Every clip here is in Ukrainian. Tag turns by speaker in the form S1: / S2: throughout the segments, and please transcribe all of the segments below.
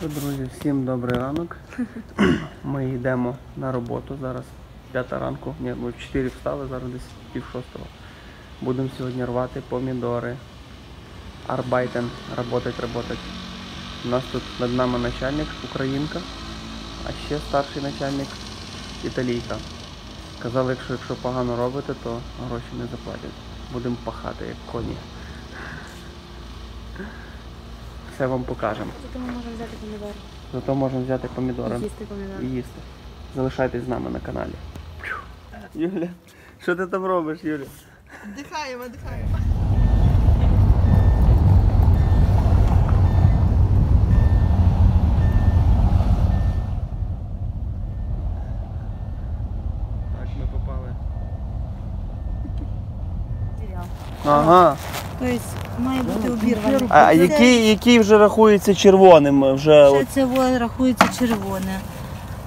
S1: Що, друзі, всім добрий ранок. Ми йдемо на роботу зараз. П'ята ранку. Ні, ми в 4 встали, зараз десь пів шостого. Будемо сьогодні рвати помідори. Арбайтен. Работать, работать. У нас тут над нами начальник українка, а ще старший начальник італійка. Казали, якщо, якщо погано робите, то гроші не заплатять. Будемо пахати, як коні. Все вам покажемо.
S2: Зато ми можемо взяти помідори.
S1: Зато можемо взяти помідори
S2: І їсти помідори.
S1: і їсти. Залишайтесь з нами на каналі. Юля, що ти там робиш, Юля?
S3: Дихаємо, дихаємо.
S1: Так, ми попали. Ага.
S2: Тобто має бути обірваний.
S1: А, а
S2: Це-
S1: який, який вже рахується червоним? Вже
S2: Ще
S1: от,
S2: це во рахується червоне.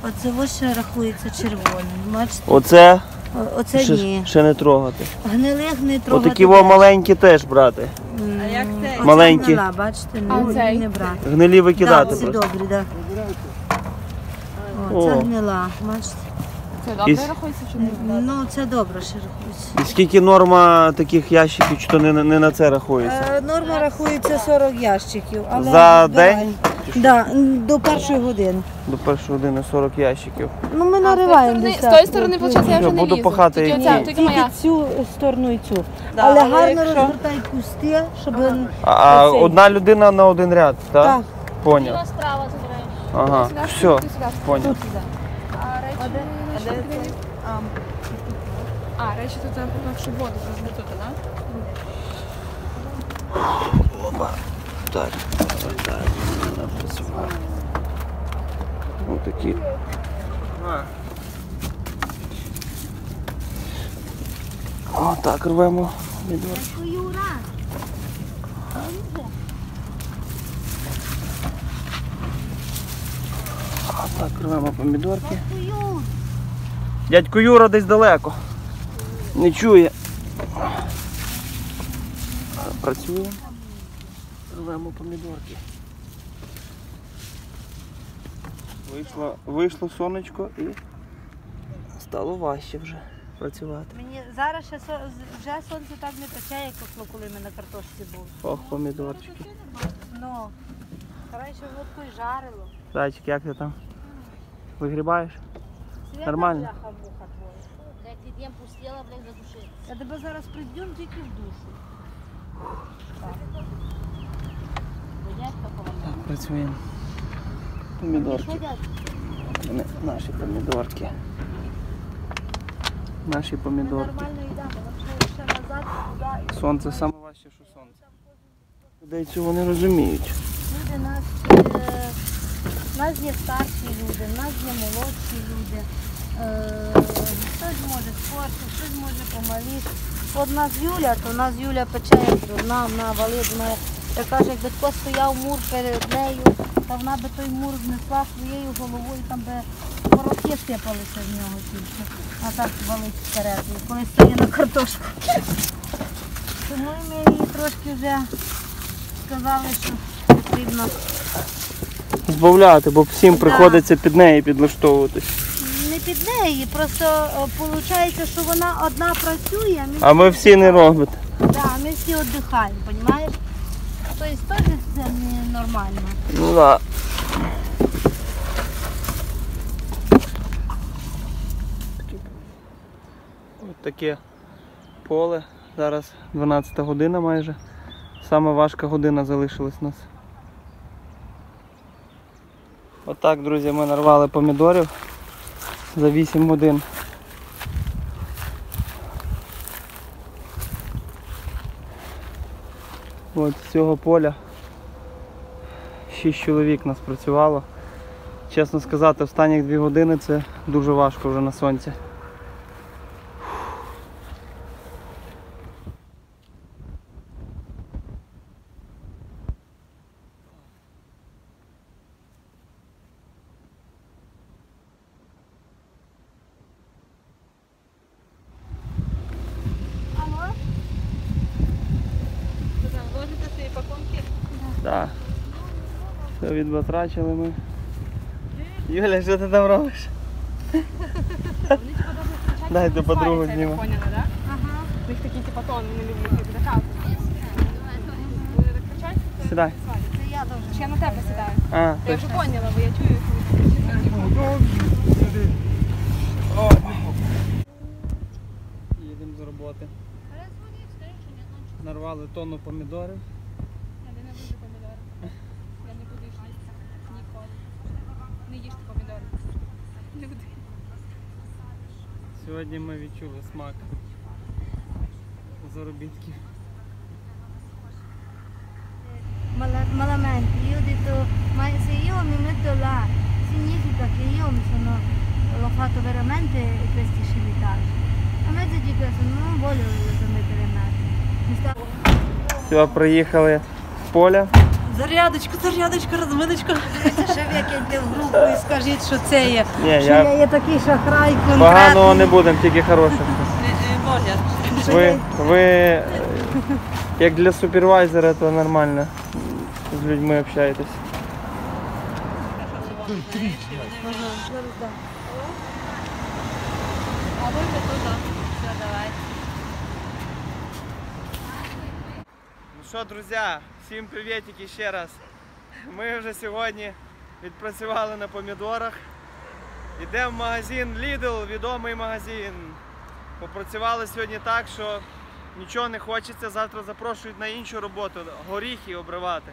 S2: Оце во ще рахується червоним. Бачите?
S1: оце
S2: О- Оце
S1: ще,
S2: ні.
S1: ще не трогати.
S2: Гнилих не трогати.
S1: Отакі во маленькі теж брати.
S2: М,
S3: А як цей?
S2: оце
S1: Маленькі.
S2: гнила, бачите, не,
S4: А цей?
S2: не брати.
S1: Гнилі викидати
S2: Так, ці
S1: просто.
S2: добрі, так. О, це гнила, бачите?
S4: Це
S1: І
S4: добре
S1: с-
S4: рахується чи не?
S2: Ну, це добре ще рахується.
S1: І скільки норма таких ящиків, чи то не, на- не на це рахується?
S2: Е, Норма рахується 40 ящиків. Але
S1: За
S2: збираємо.
S1: день?
S2: Да, м, до першої години.
S1: До першої години 40 ящиків.
S2: Ну, ми нариваємо десь.
S4: з
S2: так.
S4: тої сторони, виходить, я вже не
S1: буду
S4: лізу.
S1: пахати,
S4: Тільки оця,
S2: Ні,
S4: тільки
S2: тільки цю сторону і цю.
S3: Да,
S2: але
S3: але
S2: гарно
S3: якщо-
S2: розгортай кусти, щоб
S1: А, а
S2: Оцей.
S1: одна людина на один ряд, так?
S2: так.
S1: Поняв. Ага, все, поняв.
S3: Де це? А,
S4: А, речі тут інакше воду тут, так?
S1: Опа. Так, так, треба працювати. Отакі. О, так рвемо. помідор. О, так рвемо помідорки. Дядько Юра десь далеко. Не чує. Працює. Рвемо помідорки. Вийшло, вийшло сонечко і стало важче вже працювати.
S2: Мені зараз ще со- з- вже сонце так не пече, як пекло, коли ми на картошці були.
S1: Ох, помідорчики.
S2: Ну, раніше водку й жарило.
S1: Зайчик, як ти там? Вигрібаєш?
S2: Свята
S1: Нормально.
S2: бляха-муха твоя.
S5: Третий день пустела, блядь, задушить.
S2: Я тебе зараз прийдем тільки в душу.
S5: Блядь, какого.
S1: Так, працюємо. Помідорки.
S5: Что, дядь?
S1: Вони наші помідорки. Наші помідорки.
S2: Нормально йдемо, ще, ще назад, туди.
S1: Сонце саме важче, що сонце. Людей цього не розуміють.
S2: Люди нас, е, нас є старші люди, нас є молодші люди. Е, хтось може скорше, хтось може помаліше. От нас Юля, то нас Юля пече як дурна, вона валить, вона я кажу, якби хто стояв мур перед нею, та вона би той мур знесла своєю головою, там би пороки сипалися з нього тільки. А так валить вперед. Коли стає на картошку. Тому ми її трошки вже сказали, що потрібно
S1: Збавляти, бо всім
S2: Да.
S1: приходиться під неї підлаштовуватись.
S2: не під неї, просто виходить, що вона одна працює, а ми,
S1: А ви всі не робите.
S2: да, ми всі віддихаємо, розумієш? Тобто теж це не нормально.
S1: Ну так. Ось таке поле. Зараз 12 година майже. Саме важка година залишилась у нас. Отак, друзі, ми нарвали помідорів за 8 годин. От з цього поля 6 чоловік нас працювало. Чесно сказати, останні 2 години це дуже важко вже на сонці. Да. Все, відбатрачили ми. Юля, що ти там робиш? Дай до подругу
S4: так?
S2: Ага.
S4: У них такі типу тони, вони люблять доказувати. Так кричати?
S1: Сідай.
S2: Це я дуже.
S4: Чи я на тебе сідаю?
S1: А,
S4: Я
S1: точно.
S4: вже поняла, бо я чую, ви
S1: Їдемо з роботи. Нарвали тонну помідорів.
S4: Я не буду помідори. Я не буду їх їсти. Ніколи. Не їжте помідори. Люди.
S1: Сьогодні ми відчули смак заробітків.
S2: Malamente, io ho detto, ma se io mi metto là, significa che io mi sono, l'ho fatto veramente questi scivitaggi. A mezzo di questo non voglio mettere nato. Mi.
S1: Все, приїхали з поля.
S3: Зарядочку, зарядочку, розминочку.
S2: Ще викиньте в групу і скажіть, що це є.
S1: Ні,
S2: що
S1: я
S2: я є такий шахрай конкретний.
S1: поганого не будемо, тільки.
S3: Можна.
S1: Ви, ви е, як для супервайзера, то нормально з людьми общаєтесь.
S2: Зараз дам.
S3: А ви вже туди. Все, давай.
S1: Ну що, друзі, всім привітики ще раз. Ми вже сьогодні відпрацювали на помідорах. Йдемо в магазин Lidl, відомий магазин. Попрацювали сьогодні так, що нічого не хочеться. Завтра запрошують на іншу роботу, горіхи обривати.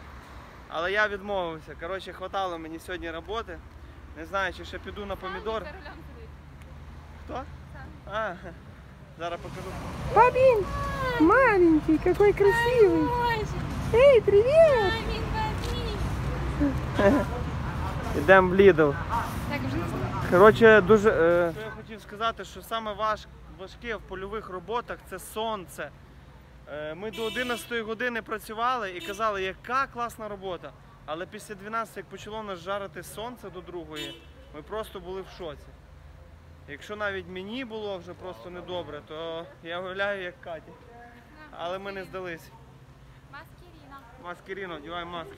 S1: Але я відмовився. Коротше, хватало мені сьогодні роботи. Не знаю, чи ще піду на помідор. Хто? А, зараз покажу. Бабін! Маленький, какой красивий! Ей, привіт! Йдемо в
S4: знаю.
S1: Коротше, дуже. Е... Що я хотів сказати, що саме важ... важке в польових роботах це сонце. Е, ми до 11 години працювали і казали, яка класна робота. Але після 12, як почало нас жарити сонце до другої, ми просто були в шоці. Якщо навіть мені було вже просто недобре, то я гуляю як Каті. Але ми не здались.
S4: Маскіріна.
S1: Маскеріно, одягай маски.